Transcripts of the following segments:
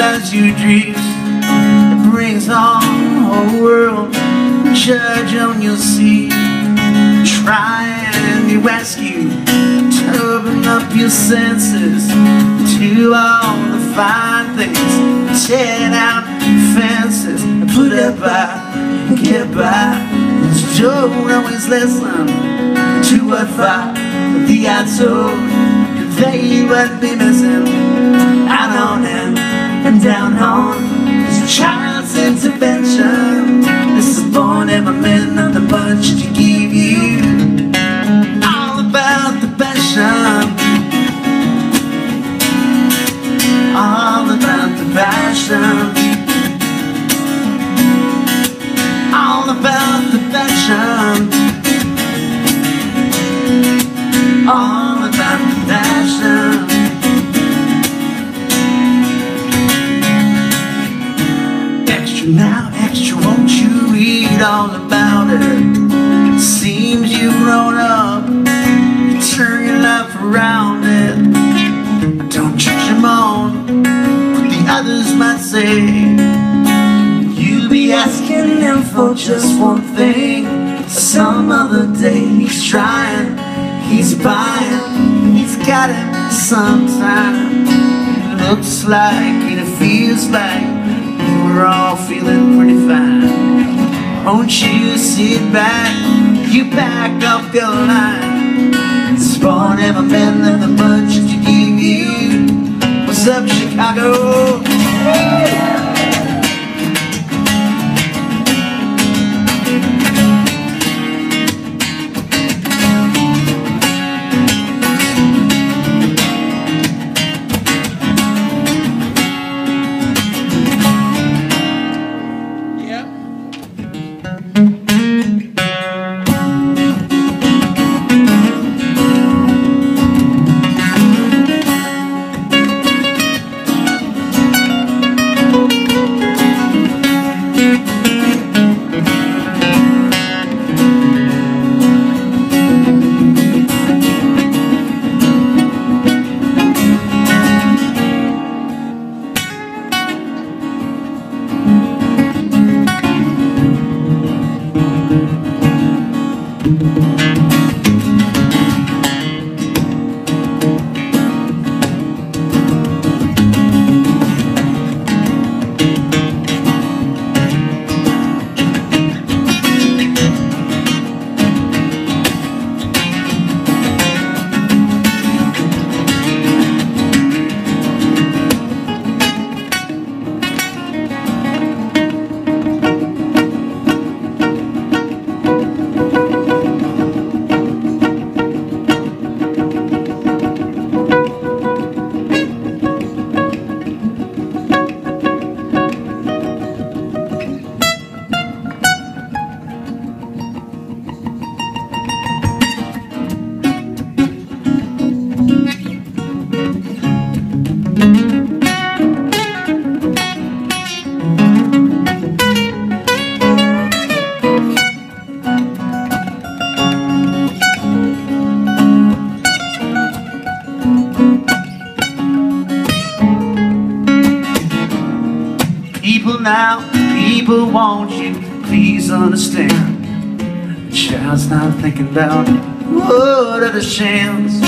realize your dreams It brings on the world Judge on your seat. Trying to ask you To open up your senses To all the fine things. Tear down fences Put up by, get by So don't always listen To what fire the told They would be missing out on him and down on It's a child's intervention about it seems you've grown up. You turn your life around it. Don't judge them on what the others might say. You'll be asking them for just one thing. Some other day he's trying he's buying he's got it sometime. It looks like and it feels like we're all feeling pretty fine Won't you sit back, you back up your line. Spawn ever been in the bunch to give you. What's up Chicago? People want you, please understand? The child's not thinking about what are the chance.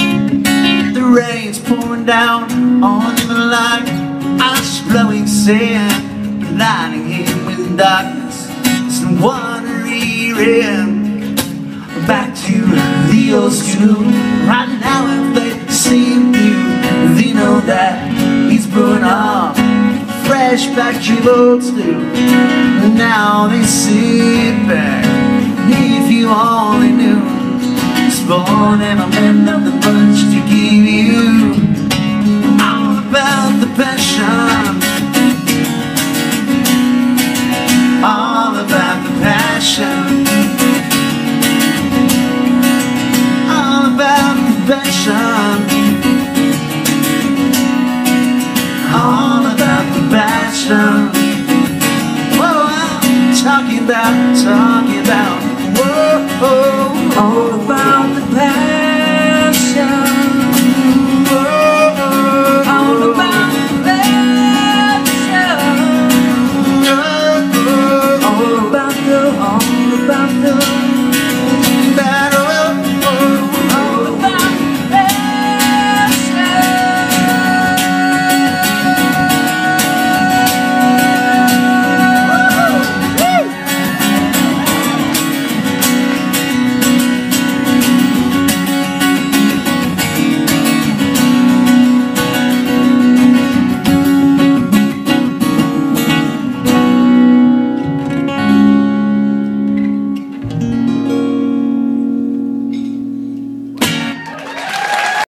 The rain's pouring down on the light Ice blowing sand, blinding him with darkness It's Some wandering in Back to the old school. Right now if they see you They know that cash factory loads do And now they sit back If you only knew This born and I meant nothing much to give you All about the passion All about the passion about, talking about. Whoa, oh, oh.